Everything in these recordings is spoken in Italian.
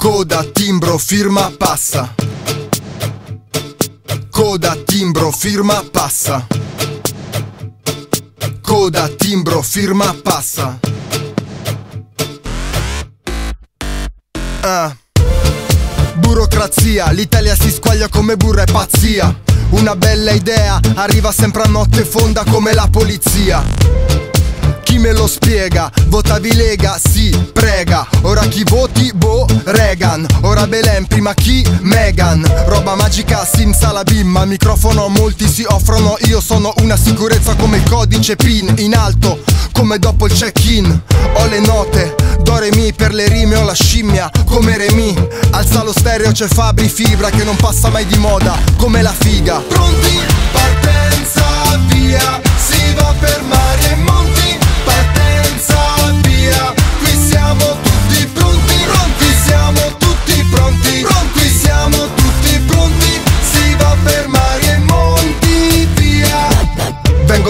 Coda, timbro, firma, passa. Coda, timbro, firma, passa. Coda, timbro, firma, passa. Ah. Burocrazia, l'Italia si squaglia come burro è pazzia. Una bella idea, arriva sempre a notte fonda come la polizia. Chi me lo spiega? Votavi Lega? Sì, prega. Ora chi voti? Boh, Reagan. Ora Belen, prima chi? Megan. Roba magica, simsalabim. Microfono, molti si offrono. Io sono una sicurezza come il codice PIN. In alto, come dopo il check-in. Ho le note, do re mi per le rime ho la scimmia. Come Remi. Alza lo stereo, c'è Fabri Fibra che non passa mai di moda. Come la figa. Pronti?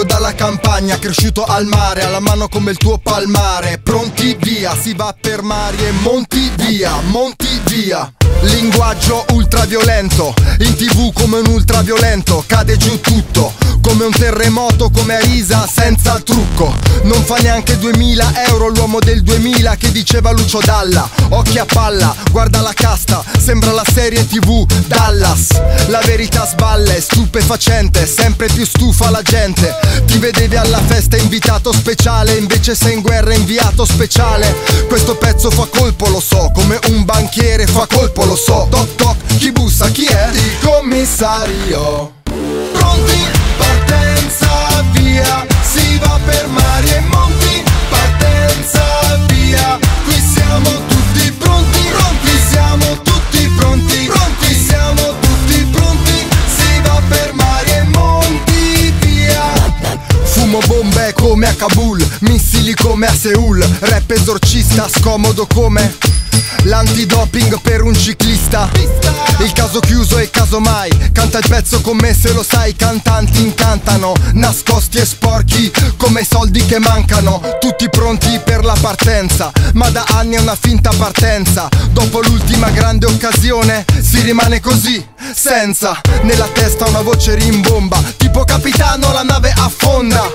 Vengo dalla campagna, cresciuto al mare, alla mano come il tuo palmare. Pronti via, si va per mari e monti via, monti via. Linguaggio ultraviolento, in tv come un ultraviolento, cade giù tutto, come un terremoto, come Arisa senza il trucco. Non fa neanche 2000 euro l'uomo del 2000 che diceva Lucio Dalla. Occhi a palla, guarda la casta, sembra la serie tv Dallas. La verità sballe, stupefacente, sempre più stufa la gente. Ti vedevi alla festa invitato speciale, invece sei in guerra inviato speciale. Questo pezzo fa colpo, lo so, come un banchiere fa colpo, lo so. Toc toc, chi bussa, chi è? Il commissario. Va per mari e monti, partenza, via. Qui siamo tutti pronti, pronti, siamo tutti pronti, pronti, siamo tutti pronti. Si va per mari e monti, via. Fumo bombe come a Kabul, missili come a Seul, rap esorcista scomodo come l'antidoping per un ciclista. Il caso chiuso e caso mai, canta il pezzo con me se lo sai, cantanti incantano, nascosti e sporchi come i soldi che mancano, tutti pronti per la partenza, ma da anni è una finta partenza, dopo l'ultima grande occasione si rimane così, senza, nella testa una voce rimbomba, tipo capitano la nave affonda,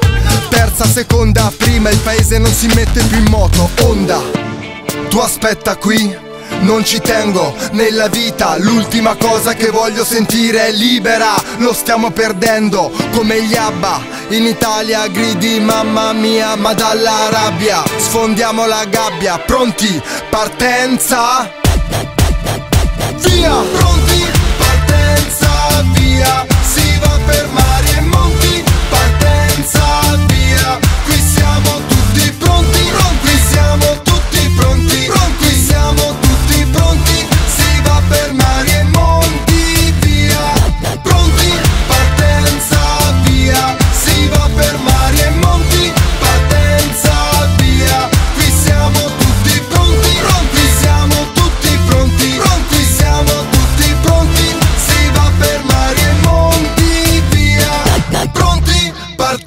terza, seconda, prima il paese non si mette più in moto, onda. Tu aspetta qui, non ci tengo nella vita, l'ultima cosa che voglio sentire è libera, lo stiamo perdendo come gli ABBA, in Italia gridi mamma mia ma dalla rabbia, sfondiamo la gabbia, pronti, partenza, via,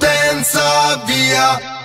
partenza via.